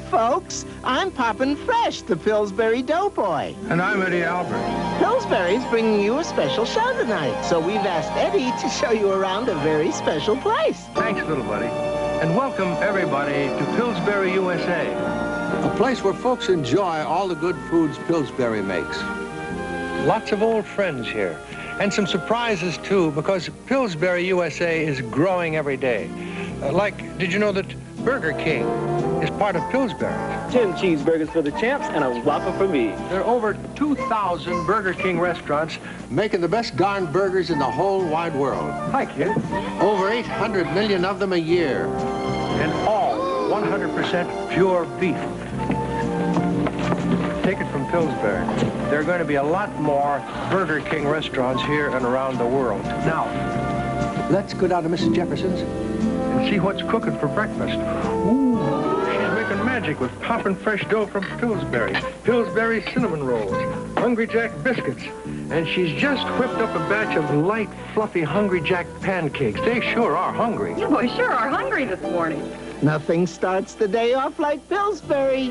folks. I'm Poppin' Fresh, the Pillsbury Doughboy. And I'm Eddie Albert. Pillsbury's bringing you a special show tonight, so we've asked Eddie to show you around a very special place. Thanks, little buddy. And welcome, everybody, to Pillsbury, USA. A place where folks enjoy all the good foods Pillsbury makes. Lots of old friends here. And some surprises, too, because Pillsbury, USA is growing every day. Uh, like, did you know that Burger King is part of Pillsbury? Ten cheeseburgers for the champs and a Whopper for me. There are over 2,000 Burger King restaurants. Making the best darn burgers in the whole wide world. Hi, kid. Over 800 million of them a year. And all 100% pure beef. Take it from Pillsbury. There are going to be a lot more Burger King restaurants here and around the world. Now, Let's go down to Mrs. Jefferson's. and see what's cooking for breakfast. Ooh, she's magic with poppin' fresh dough from Pillsbury. Pillsbury cinnamon rolls, Hungry Jack biscuits. And she's just whipped up a batch of light, fluffy Hungry Jack pancakes. They sure are hungry. You boys sure are hungry this morning. Nothing starts the day off like Pillsbury.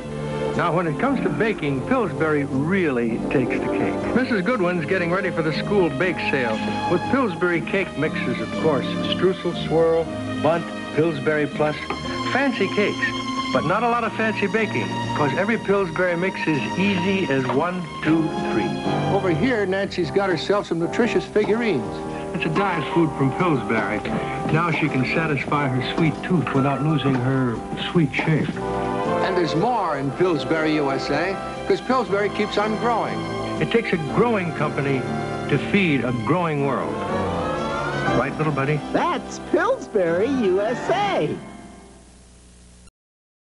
Now, when it comes to baking, Pillsbury really takes the cake. Mrs. Goodwin's getting ready for the school bake sale with Pillsbury cake mixes, of course. Streusel, swirl, Bundt, Pillsbury plus. Fancy cakes, but not a lot of fancy baking, because every Pillsbury mix is easy as one, two, three. Over here, Nancy's got herself some nutritious figurines. It's a diet food from Pillsbury. Now she can satisfy her sweet tooth without losing her sweet shape. And there's more in Pillsbury, USA, because Pillsbury keeps on growing. It takes a growing company to feed a growing world. Right, little buddy? That's Pillsbury, USA.